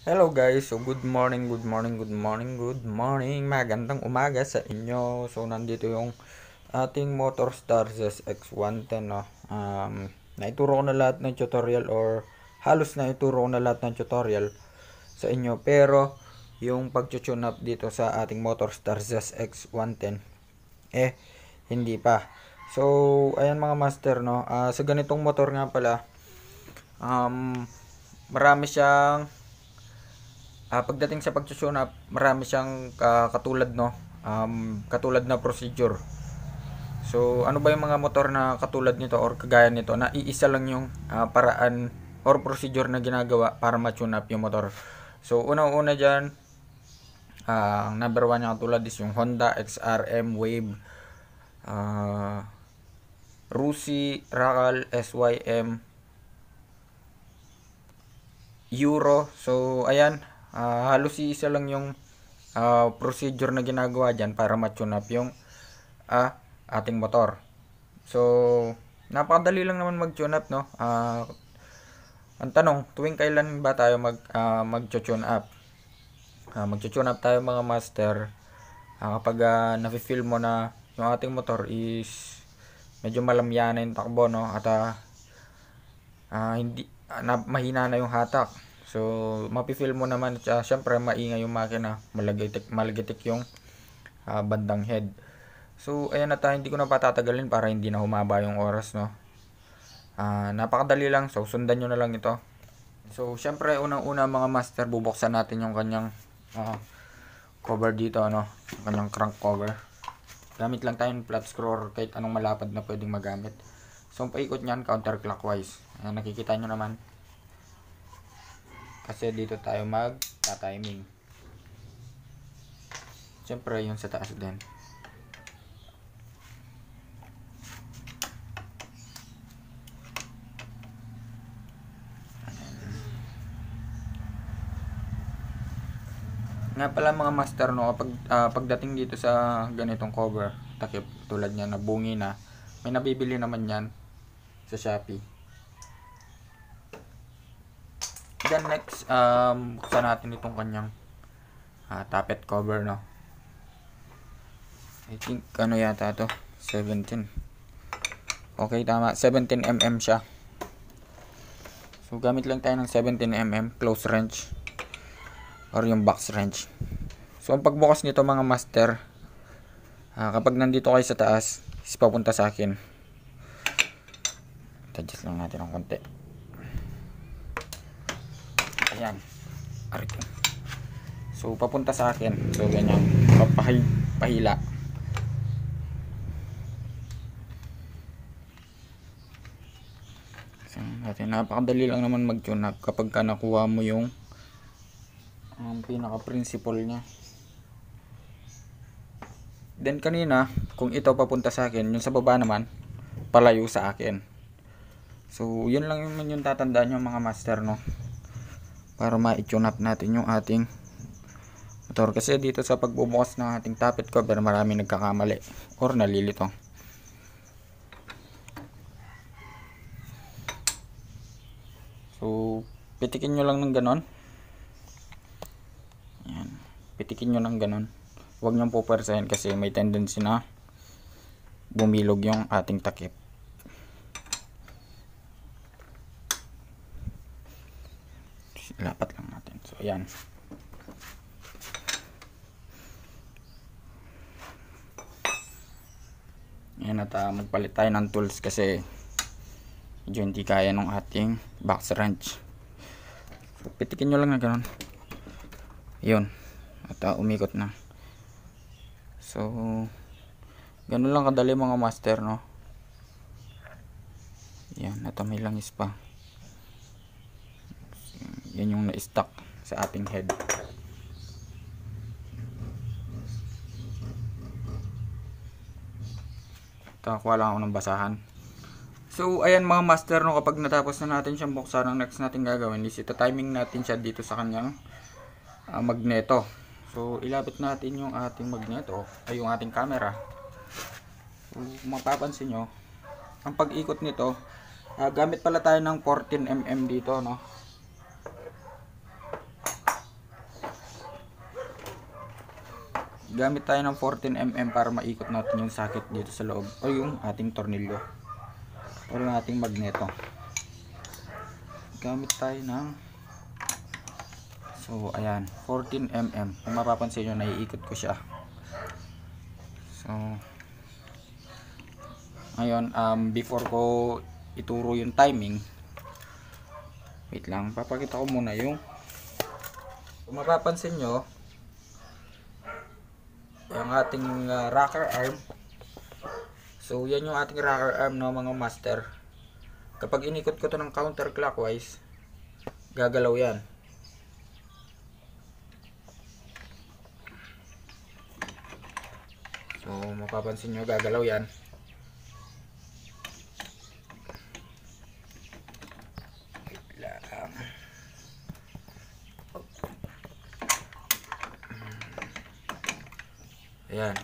Hello guys, so good morning, good morning, good morning, good morning. Magandang umaga sa inyo. So nandito yung ating Motorstar ZX110 no. Um, naituro ko na lahat ng tutorial or halos na ituro ko na lahat ng tutorial sa inyo. Pero yung pag-tune up dito sa ating Motorstar ZX110 eh hindi pa. So ayan mga master no. Ah, sa ganitong motor nga pala um, marami siyang Ah, pagdating sa pagsusyon up, marami siyang ah, katulad no, um, katulad na procedure. So, ano ba yung mga motor na katulad nito or kagaya nito na iisa lang yung ah, paraan or procedure na ginagawa para ma-tune up yung motor. So, una-una diyan ang number one niya katulad is yung Honda XRM Wave uh, Rusi Rakal SYM Euro. So, ayan, uh, halos isa lang yung uh, procedure na ginagawa dyan para ma-tune up yung uh, ating motor. So, napakadali lang naman mag-tune up, no? Uh, ang tanong, tuwing kailan ba tayo mag, uh, mag-tune up? Uh, mag-tune up tayo mga master uh, kapag uh, nafe-feel mo na yung ating motor is medyo malamya yung takbo, no? At uh, uh, hindi, uh, na, mahina na yung hatak So, mapifeel mo naman, uh, syempre maingay yung makina, malagitik, malagitik yung uh, bandang head. So, ayan na tayo, hindi ko na patatagalin para hindi na humaba yung oras, no. Uh, napakadali lang, so sundan nyo na lang ito. So, syempre, unang-una mga master, bubuksan natin yung kanyang uh, cover dito, ano, kanyang crank cover. Gamit lang tayo ng flat screw kahit anong malapad na pwedeng magamit. So, ang paikot niyan, counterclockwise. Ayan, nakikita nyo naman. Kasi dito tayo mag-timing. Siyempre, yung sa taas din. Nga pala mga master no, kapag uh, pagdating dito sa ganitong cover, takip tulad niya na bungi na, may nabibili naman yan sa Shopee. Then next, um, buksan natin itong kanyang uh, tappet cover, no? I think, ano yata to 17. Okay, tama. 17mm siya. So, gamit lang tayo ng 17mm close range or yung box range. So, ang pagbukas nito mga master, uh, kapag nandito kayo sa taas, is papunta sa akin. Adjust lang natin ng konti. Ayan. Arito. So, papunta sa akin. So, ganyan. Papahay, pahila. So, natin. Napakadali lang naman mag-tune up kapag ka nakuha mo yung ang um, pinaka-principle niya. Then, kanina, kung ito papunta sa akin, yung sa baba naman, palayo sa akin. So, yun lang yung, yung tatandaan nyo mga master, no? Para ma-tune natin yung ating motor. Kasi dito sa pagbubukas ng ating tappet cover marami nagkakamali or nalilito. So pitikin nyo lang ng ganon. Yan pitikin nyo ng ganon. Huwag nyo pupersahin kasi may tendency na bumilog yung ating takip lapat lang natin. So ayan. Ayan at uh, magpalit tayo ng tools kasi medyo hindi kaya ng ating box wrench. Pitikin nyo lang na ganun. Yun. At uh, umikot na. So ganun lang kadali mga master no? Yan at may langis pa yan yung na-stuck sa ating head Nakakuha lang ako ng basahan. So, ayan mga master, no, kapag natapos na natin siyang buksan, ang next natin gagawin is ito timing natin siya dito sa kanyang uh, magneto. So, ilapit natin yung ating magneto, ay yung ating camera. So, mapapansin nyo, ang pag-ikot nito, uh, gamit pala tayo ng 14mm dito, no. Gamit tayo ng 14mm para maikot natin yung socket dito sa loob. O yung ating tornilyo. O yung ating magneto. Gamit tayo ng so ayan 14mm kung mapapansin nyo naiikot ko siya. So ngayon um, before ko ituro yung timing wait lang papakita ko muna yung kung mapapansin nyo yung ating uh, rocker arm. So yan yung ating rocker arm no mga master. Kapag inikot ko to ng counterclockwise gagalaw yan. So mapapansin nyo gagalaw yan Ayan.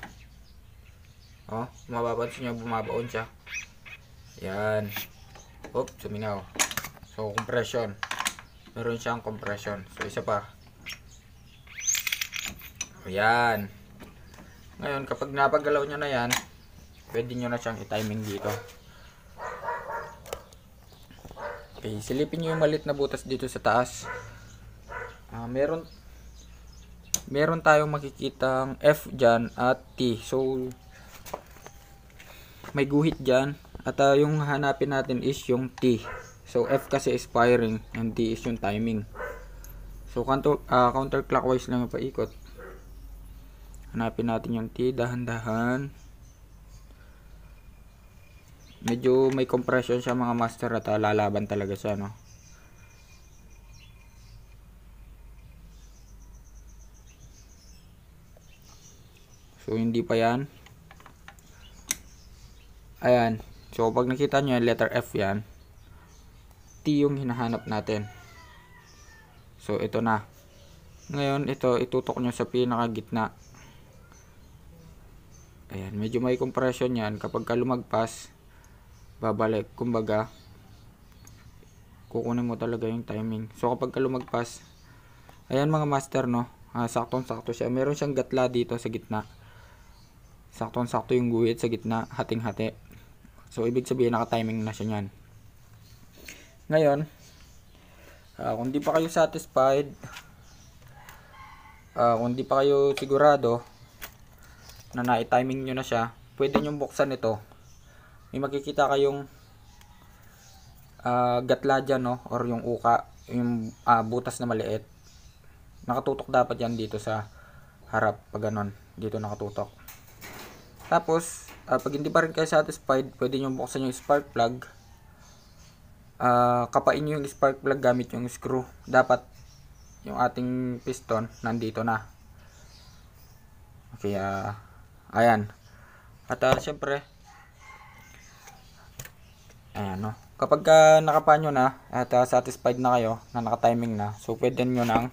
Oh, mapapansin nyo, bumabaon siya. Ayan. Oop, suminaw. So, compression. Meron siyang compression. So, isa pa. Ayan. Ngayon, kapag napagalaw nyo na yan, pwede nyo na siyang i-timing dito. Okay, silipin nyo yung malit na butas dito sa taas. Ah, meron meron tayong makikitang F dyan at T. So, may guhit dyan. At uh, yung hanapin natin is yung T. So, F kasi is firing and T is yung timing. So, counter, uh, counterclockwise lang yung paikot. Hanapin natin yung T. Dahan-dahan. Medyo may compression siya mga master at uh, lalaban talaga siya, no? So, hindi pa yan. Ayan. So, pag nakita nyo yung letter F yan, T yung hinahanap natin. So, ito na. Ngayon, ito, itutok nyo sa pinakagitna. Ayan. Medyo may compression yan. Kapag ka lumagpas, babalik. Kumbaga, kukunin mo talaga yung timing. So, kapag ka lumagpas, ayan mga master, no? Ah, saktong-sakto siya. Meron siyang gatla dito sa gitna saktong-sakto yung guhit sa gitna, hating-hati. So, ibig sabihin, naka-timing na siya niyan. Ngayon, uh, kung di pa kayo satisfied, uh, kung di pa kayo sigurado na na-timing nyo na siya, pwede nyo buksan ito. May makikita kayong uh, gatla dyan, no? or yung uka, yung uh, butas na maliit. Nakatutok dapat yan dito sa harap, pag ganon. Dito nakatutok. Tapos, uh, pag hindi pa rin kayo satisfied, pwede nyo buksan yung spark plug. Uh, kapain nyo yung spark plug gamit yung screw. Dapat, yung ating piston, nandito na. Okay, uh, ayan. At uh, syempre, ayan, no. Kapag uh, nakapa nyo na, at uh, satisfied na kayo, na naka-timing na, so pwede nyo nang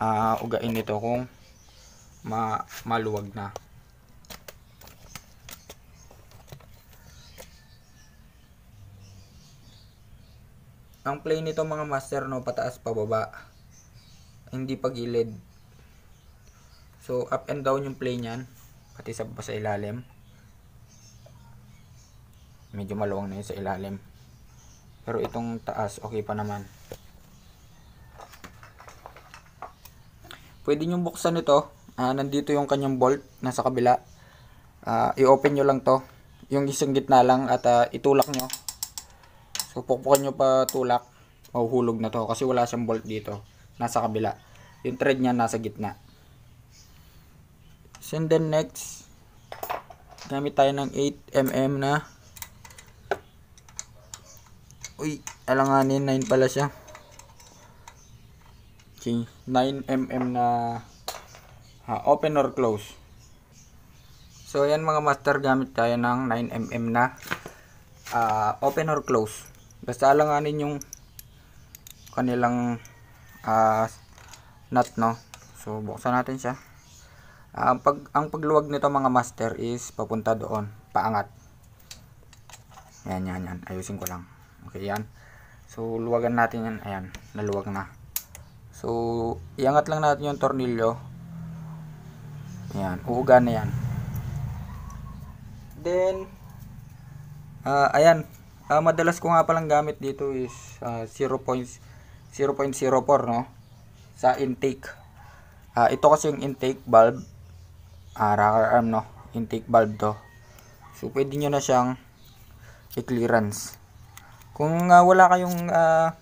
uh, ugain ito kung ma maluwag na. Ang play nito mga master no pataas pababa. Hindi pagilid. So up and down yung play niyan pati sa sa ilalim. Medyo maluwang na yun sa ilalim. Pero itong taas okay pa naman. Pwede nyo buksan ito. Uh, nandito yung kanyang bolt nasa kabila. Uh, i-open nyo lang to. Yung isang gitna lang at uh, itulak nyo So, pukpukan nyo pa tulak. Mahuhulog na to kasi wala siyang bolt dito. Nasa kabila. Yung thread niya nasa gitna. So, and then next, gamit tayo ng 8mm na. Uy, alanganin, 9 pala siya. Okay, 9mm na ha, open or close. So, yan mga master, gamit tayo ng 9mm na uh, open or close. Basta alanganin yung kanilang uh, nut no. So buksan natin siya. Uh, pag ang pagluwag nito mga master is papunta doon, paangat. Yan yan yan. Ayusin ko lang. Okay yan. So luwagan natin yan. Ayan, naluwag na. So iangat lang natin yung tornilyo. Yan, uuga na yan. Then, ah ayan, Ah, madalas ko nga palang gamit dito is ah, 0.0.04 no sa intake. Ah, ito kasi yung intake valve. Ah, rocker arm no. Intake valve to. So pwede nyo na siyang i-clearance. Kung ah, wala kayong ah,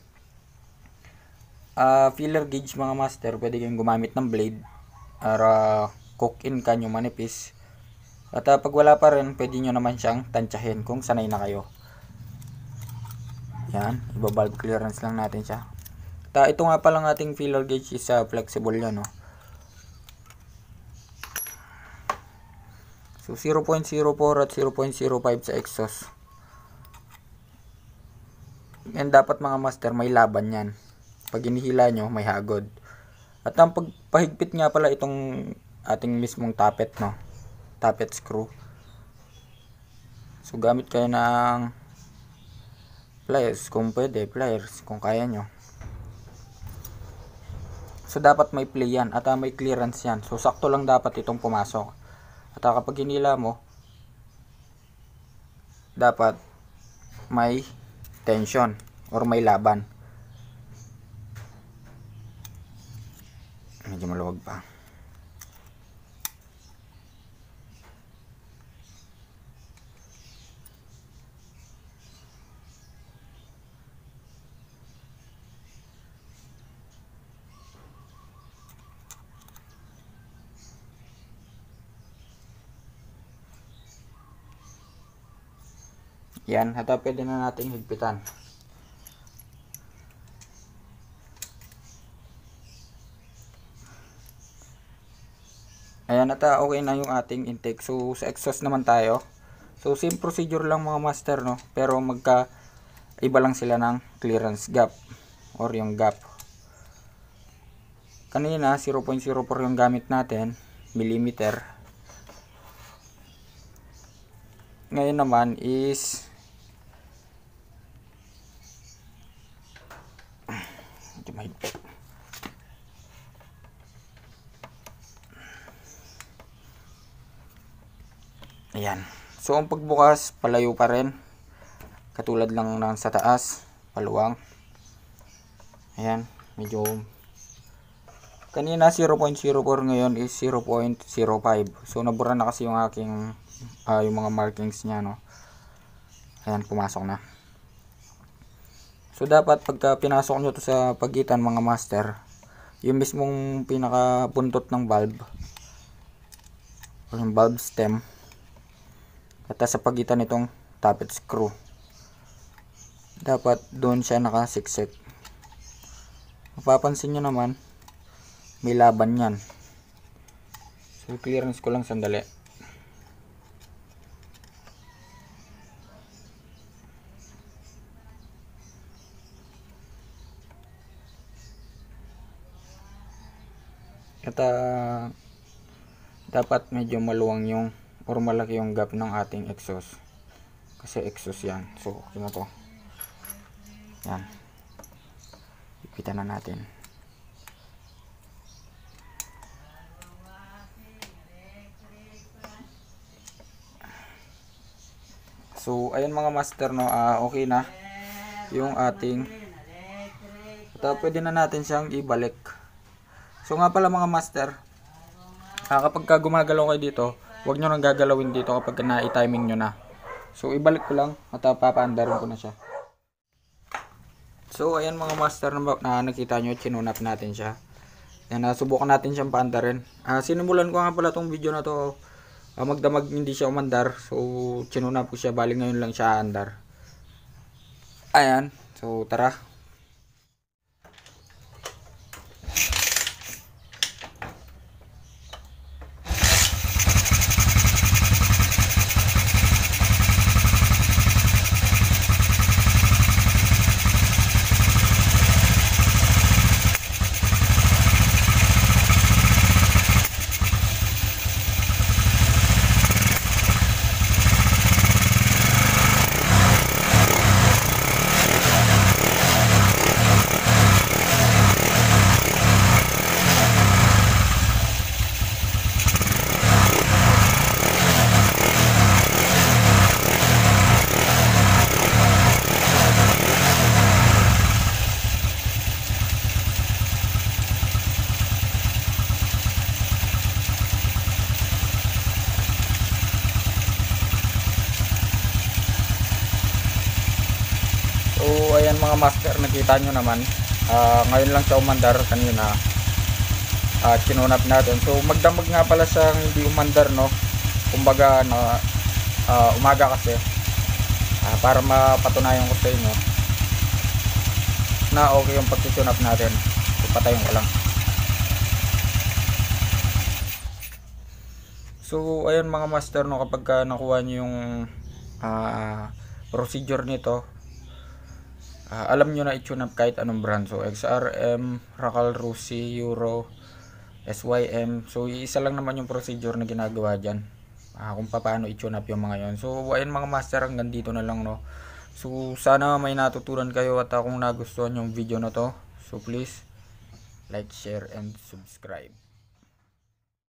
ah, filler gauge mga master, pwede kayong gumamit ng blade para cook in ka nyo manipis. At ah, pag wala pa rin, pwede nyo naman siyang tansyahin kung sanay na kayo. Yan, iba-valve clearance lang natin siya. Ta ito nga pala ng ating filler gauge is uh, flexible yan, no. So 0.04 at 0.05 sa exhaust. Yan dapat mga master may laban yan. Pag inihila nyo, may hagod. At ang pagpahigpit nga pala itong ating mismong tappet, no. Tappet screw. So gamit kayo ng pliers kung pwede pliers kung kaya nyo. So dapat may play yan at uh, may clearance yan. So sakto lang dapat itong pumasok. At uh, kapag hinila mo dapat may tension or may laban. Medyo maluwag pa Yan, at pwede na nating higpitan. Ayan, at okay na yung ating intake. So, sa exhaust naman tayo. So, same procedure lang mga master, no? Pero magka iba lang sila ng clearance gap or yung gap. Kanina, 0.04 yung gamit natin, millimeter. Ngayon naman is medyo mahigpit ayan. So ang pagbukas palayo pa rin. Katulad lang ng sa taas paluwang. Ayan medyo kanina 0.04 ngayon is 0.05 so nabura na kasi yung aking uh, yung mga markings niya no? Ayan pumasok na. So dapat pagka pinasok nyo to sa pagitan mga master, yung mismong pinaka buntot ng valve o yung valve stem at sa pagitan nitong tappet screw. Dapat doon siya nakasiksik. Mapapansin nyo naman may laban yan. So clearance ko lang sandali. At uh, dapat medyo maluwang yung or malaki yung gap ng ating exhaust. Kasi exhaust yan. So, okay na to. Yan. Ipitan na natin. So, ayun mga master, no, uh, okay na yung ating at uh, pwede na natin siyang ibalik So nga pala mga master, uh, kapag ka gumagalaw kayo dito, huwag nyo nang gagalawin dito kapag na-timing nyo na. So ibalik ko lang at uh, papaandarin ko na siya. So ayan mga master na, na nakita nyo, chinunap natin siya. Yan, uh, subukan natin siyang paandarin. Uh, sinimulan ko nga pala tong video na to, uh, magdamag hindi siya umandar. So chinunap ko siya, bali ngayon lang siya andar. Ayan, so tara, mga master, nakita nyo naman, ah, ngayon lang siya umandar kanina at kinunap natin. So magdamag nga pala sa hindi umandar no. Kumbaga na ah, umaga kasi ah, para mapatunayan ko sa inyo na okay yung pagsusunap natin. So patayin ko lang. So ayun mga master no kapag ka nakuha niyo yung ah, procedure nito ah, alam nyo na i-tune up kahit anong brand. So, XRM, Racal Rusi, Euro, SYM. So, isa lang naman yung procedure na ginagawa dyan. Ah, kung paano i-tune up yung mga yon. So, ayun mga master, hanggang dito na lang, no. So, sana may natutunan kayo at ah, kung nagustuhan yung video na to. So, please, like, share, and subscribe.